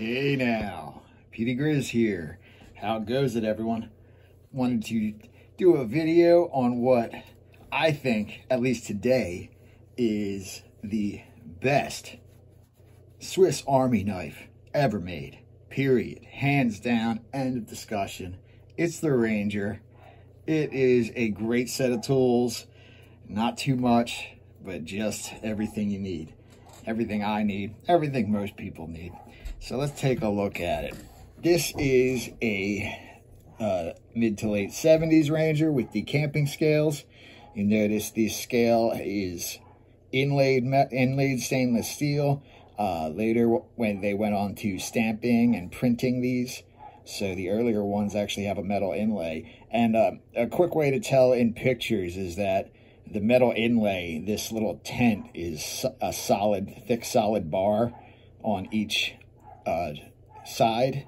Hey now, Petey Grizz here. How goes it, everyone? Wanted to do a video on what I think, at least today, is the best Swiss Army knife ever made. Period. Hands down, end of discussion. It's the Ranger. It is a great set of tools. Not too much, but just everything you need. Everything I need, everything most people need. So let's take a look at it. This is a uh, mid to late 70s Ranger with the camping scales. You notice the scale is inlaid inlaid stainless steel. Uh, later, when they went on to stamping and printing these, so the earlier ones actually have a metal inlay. And uh, a quick way to tell in pictures is that the metal inlay, this little tent, is a solid, thick, solid bar on each uh, side.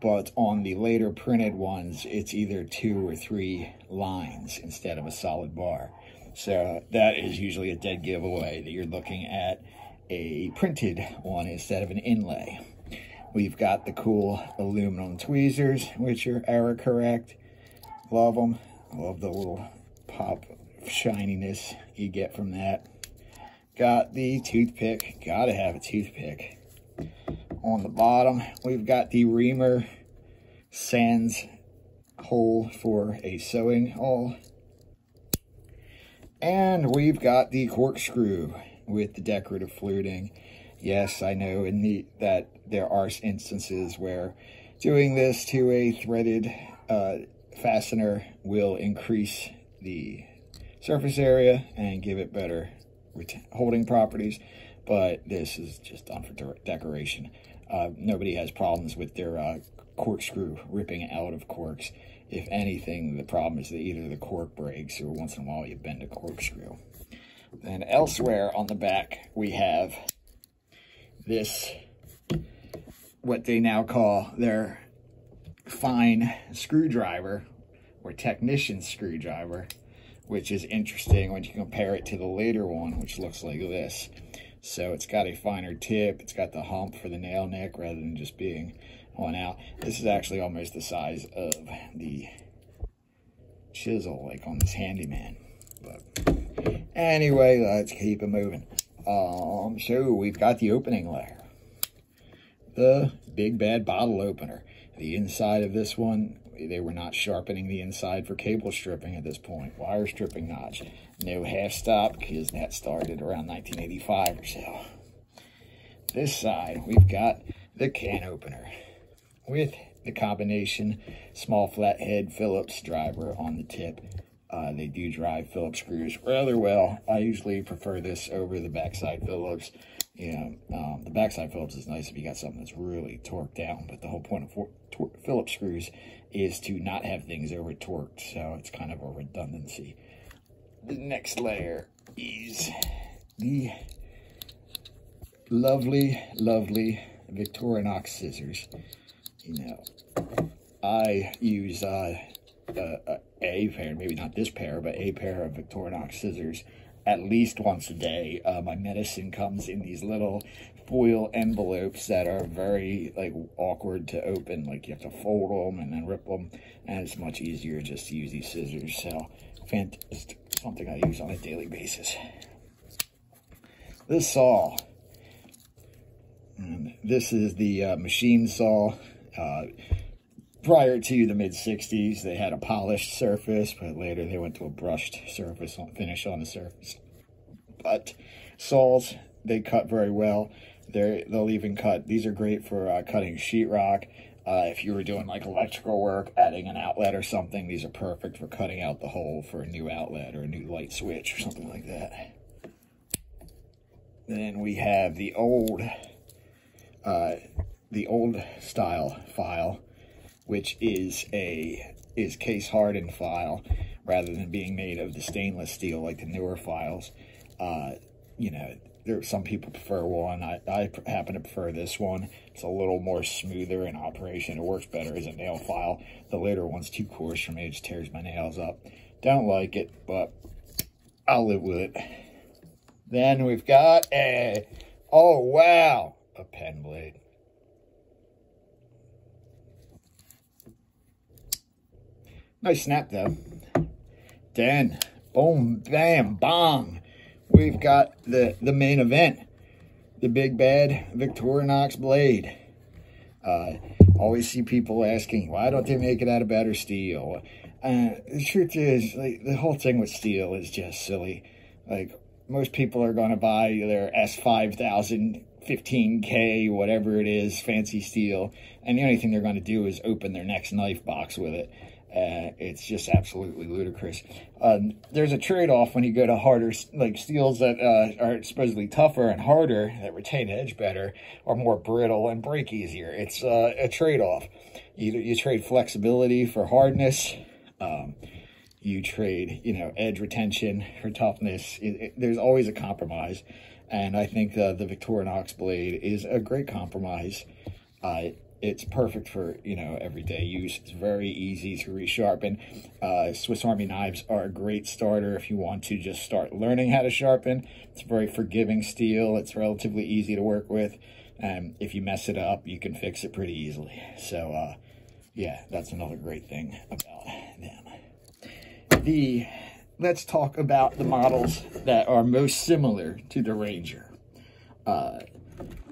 But on the later printed ones, it's either two or three lines instead of a solid bar. So that is usually a dead giveaway that you're looking at a printed one instead of an inlay. We've got the cool aluminum tweezers, which are error correct. Love them. Love the little pop shininess you get from that. Got the toothpick. Gotta have a toothpick. On the bottom, we've got the Reamer Sans hole for a sewing hole. And we've got the corkscrew with the decorative fluting. Yes, I know in the that there are instances where doing this to a threaded uh, fastener will increase the surface area and give it better holding properties, but this is just done for decoration. Uh, nobody has problems with their uh, corkscrew ripping out of corks. If anything, the problem is that either the cork breaks or once in a while you bend a corkscrew. Then elsewhere on the back, we have this, what they now call their fine screwdriver or technician screwdriver, which is interesting when you compare it to the later one, which looks like this. So it's got a finer tip. It's got the hump for the nail nick rather than just being on out. This is actually almost the size of the chisel, like on this handyman. But anyway, let's keep it moving. Um, so we've got the opening layer. The big bad bottle opener. The inside of this one, they were not sharpening the inside for cable stripping at this point. Wire stripping notch. No half stop because that started around 1985 or so. This side, we've got the can opener with the combination small flathead Phillips driver on the tip. Uh, they do drive Phillips screws rather well. I usually prefer this over the backside Phillips. Know, um, the backside Phillips is nice if you got something that's really torqued down, but the whole point of Phillips screws is to not have things over torqued, so it's kind of a redundancy. The next layer is the lovely, lovely Victorinox scissors. You know, I use uh, a, a pair, maybe not this pair, but a pair of Victorinox scissors at least once a day. Uh, my medicine comes in these little foil envelopes that are very like awkward to open. Like you have to fold them and then rip them, and it's much easier just to use these scissors. So, fantastic, something I use on a daily basis. This saw, and this is the uh, machine saw. Uh, prior to the mid 60s, they had a polished surface, but later they went to a brushed surface finish on the surface. But saws, they cut very well. they they'll even cut, these are great for uh, cutting sheetrock. Uh, if you were doing like electrical work, adding an outlet or something, these are perfect for cutting out the hole for a new outlet or a new light switch or something like that. Then we have the old, uh, the old style file which is a is case hardened file rather than being made of the stainless steel like the newer files. Uh, you know, there some people prefer one. I, I happen to prefer this one. It's a little more smoother in operation. It works better as a nail file. The later one's too coarse for me. It just tears my nails up. Don't like it, but I'll live with it. Then we've got a, oh wow, a pen blade. Nice snap, though. Then, boom, bam, bong. We've got the, the main event. The big bad Victorinox blade. Uh, always see people asking, why don't they make it out of better steel? Uh, the truth is, like, the whole thing with steel is just silly. Like, most people are going to buy their S5000 15K, whatever it is, fancy steel, and the only thing they're going to do is open their next knife box with it. Uh, it's just absolutely ludicrous. Um, there's a trade-off when you go to harder, like steels that uh, are supposedly tougher and harder, that retain edge better, are more brittle and break easier. It's uh, a trade-off. You, you trade flexibility for hardness. Um, you trade, you know, edge retention for toughness. It, it, there's always a compromise. And I think the, the Victorinox blade is a great compromise. Uh, it's perfect for, you know, everyday use. It's very easy to resharpen. Uh, Swiss Army knives are a great starter if you want to just start learning how to sharpen. It's very forgiving steel. It's relatively easy to work with. Um, if you mess it up, you can fix it pretty easily. So, uh, yeah, that's another great thing about them. The let's talk about the models that are most similar to the Ranger. Uh,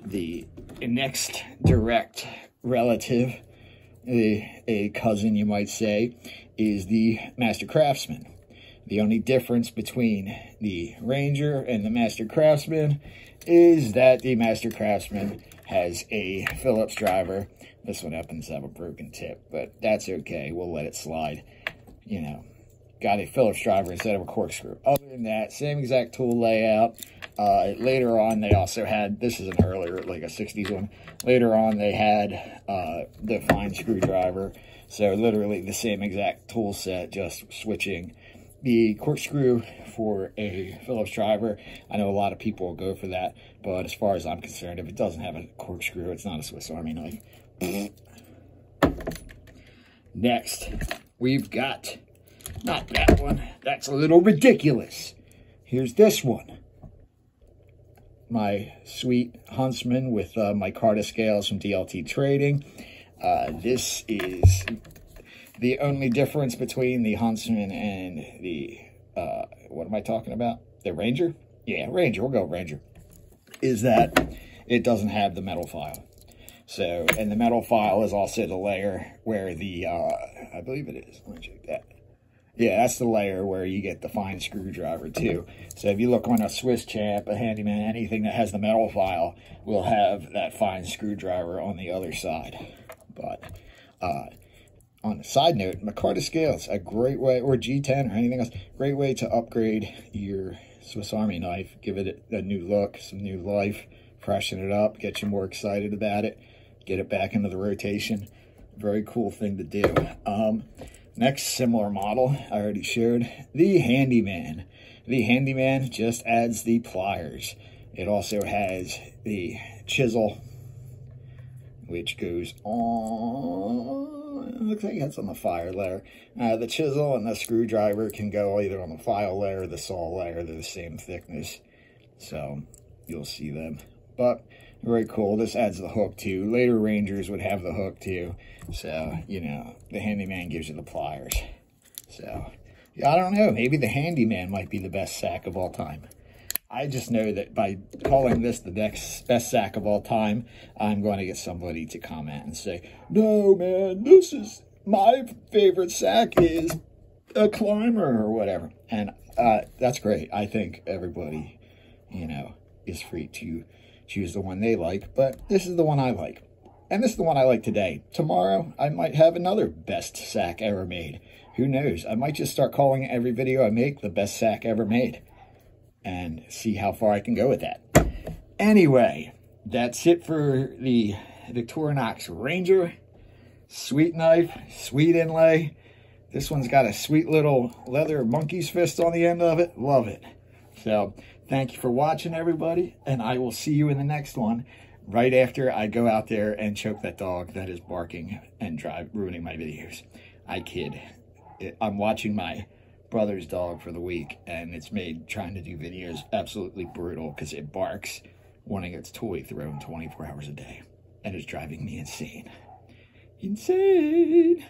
the next direct relative, a, a cousin you might say, is the Master Craftsman. The only difference between the Ranger and the Master Craftsman is that the Master Craftsman has a Phillips driver. This one happens to have a broken tip, but that's okay. We'll let it slide. You know, got a Phillips driver instead of a corkscrew. Other than that, same exact tool layout. Uh, later on, they also had, this is an earlier, like a 60s one. Later on, they had uh, the fine screwdriver. So literally the same exact tool set, just switching the corkscrew for a Phillips driver. I know a lot of people go for that, but as far as I'm concerned, if it doesn't have a corkscrew, it's not a Swiss Army knife. Next, we've got not that one. That's a little ridiculous. Here's this one. My sweet Huntsman with uh, micarta scales from DLT Trading. Uh, this is the only difference between the Huntsman and the, uh, what am I talking about? The Ranger? Yeah, Ranger. We'll go Ranger. Is that it doesn't have the metal file. So, and the metal file is also the layer where the, uh, I believe it is. Let me check that. Yeah, that's the layer where you get the fine screwdriver too. So if you look on a Swiss Champ, a Handyman, anything that has the metal file will have that fine screwdriver on the other side. But uh, on a side note, Micarta scales, a great way, or G10 or anything else, great way to upgrade your Swiss Army knife, give it a new look, some new life, freshen it up, get you more excited about it, get it back into the rotation. Very cool thing to do. Um, Next similar model I already shared, the Handyman. The Handyman just adds the pliers. It also has the chisel, which goes on, it looks like it's on the file layer. Uh, the chisel and the screwdriver can go either on the file layer or the saw layer. They're the same thickness, so you'll see them. But very cool. This adds the hook too. Later Rangers would have the hook too. So, you know, the handyman gives you the pliers. So, I don't know. Maybe the handyman might be the best sack of all time. I just know that by calling this the next best sack of all time, I'm going to get somebody to comment and say, no, man, this is my favorite sack is a climber or whatever. And uh, that's great. I think everybody, you know, is free to choose the one they like, but this is the one I like. And this is the one I like today. Tomorrow, I might have another best sack ever made. Who knows? I might just start calling every video I make the best sack ever made. And see how far I can go with that. Anyway, that's it for the Victorinox Ranger. Sweet knife, sweet inlay. This one's got a sweet little leather monkey's fist on the end of it. Love it. So thank you for watching, everybody, and I will see you in the next one right after I go out there and choke that dog that is barking and drive ruining my videos. I kid. I'm watching my brother's dog for the week, and it's made trying to do videos absolutely brutal because it barks wanting its toy thrown 24 hours a day, and it's driving me insane. Insane!